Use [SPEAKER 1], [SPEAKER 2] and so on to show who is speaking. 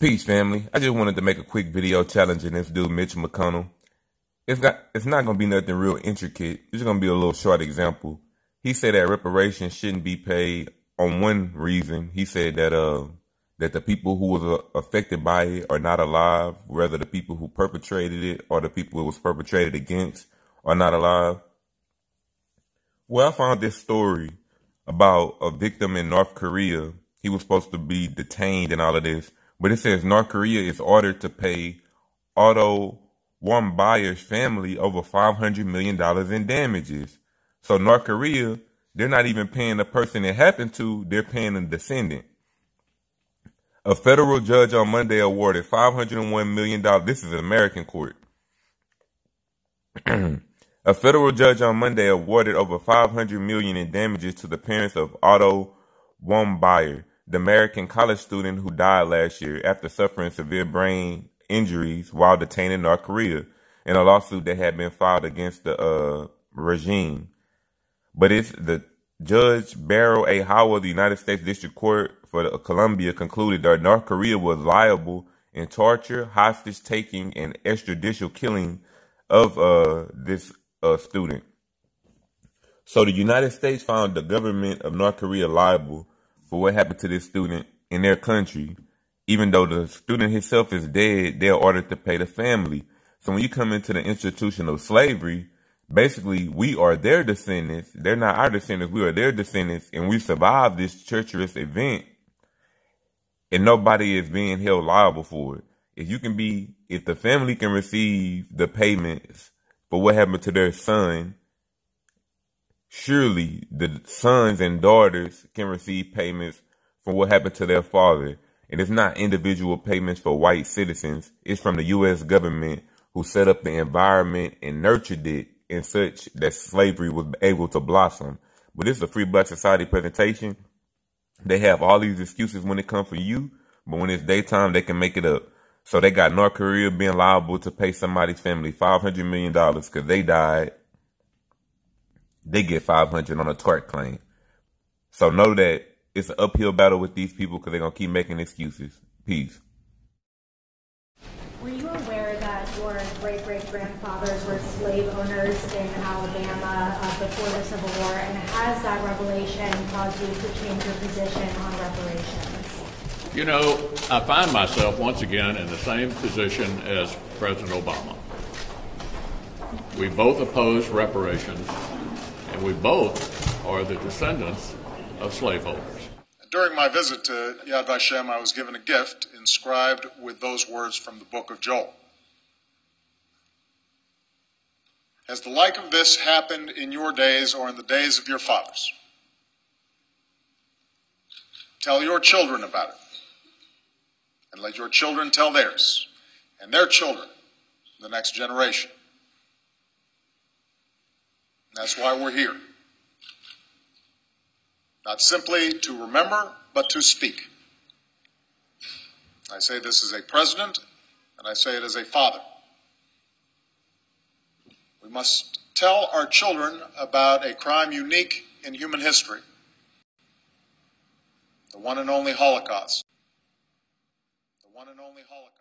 [SPEAKER 1] Peace, family. I just wanted to make a quick video challenging this dude, Mitch McConnell. It's not it's not gonna be nothing real intricate. It's gonna be a little short example. He said that reparations shouldn't be paid on one reason. He said that uh that the people who was uh, affected by it are not alive, whether the people who perpetrated it or the people it was perpetrated against are not alive. Well, I found this story about a victim in North Korea. He was supposed to be detained and all of this but it says North Korea is ordered to pay Otto Warmbier's family over $500 million in damages. So North Korea, they're not even paying the person it happened to, they're paying the descendant. A federal judge on Monday awarded $501 million. This is an American court. a federal judge on Monday awarded over $500 million in damages to the parents of Otto Warmbier, the American college student who died last year after suffering severe brain injuries while detained in North Korea in a lawsuit that had been filed against the uh, regime. But it's the Judge Beryl A. Howell, the United States District Court for Columbia, concluded that North Korea was liable in torture, hostage taking, and extrajudicial killing of uh, this uh, student. So the United States found the government of North Korea liable for what happened to this student in their country, even though the student himself is dead, they're ordered to pay the family. So when you come into the institution of slavery, basically we are their descendants. They're not our descendants. We are their descendants, and we survived this treacherous event, and nobody is being held liable for it. If you can be, if the family can receive the payments for what happened to their son, surely the sons and daughters can receive payments for what happened to their father. And it's not individual payments for white citizens. It's from the U.S. government who set up the environment and nurtured it in such that slavery was able to blossom. But this is a free black society presentation. They have all these excuses when it comes for you, but when it's daytime, they can make it up. So they got North Korea being liable to pay somebody's family $500 million because they died they get 500 on a tort claim. So know that it's an uphill battle with these people because they're going to keep making excuses. Peace.
[SPEAKER 2] Were you aware that your great great grandfathers were slave owners in Alabama uh, before the Civil War? And has that revelation caused you to change your position on reparations?
[SPEAKER 3] You know, I find myself once again in the same position as President Obama. We both oppose reparations and we both are the descendants of slaveholders.
[SPEAKER 4] During my visit to Yad Vashem, I was given a gift inscribed with those words from the book of Joel. Has the like of this happened in your days or in the days of your fathers? Tell your children about it. And let your children tell theirs, and their children, the next generation. That's why we're here. Not simply to remember, but to speak. I say this as a president, and I say it as a father. We must tell our children about a crime unique in human history the one and only Holocaust. The one and only Holocaust.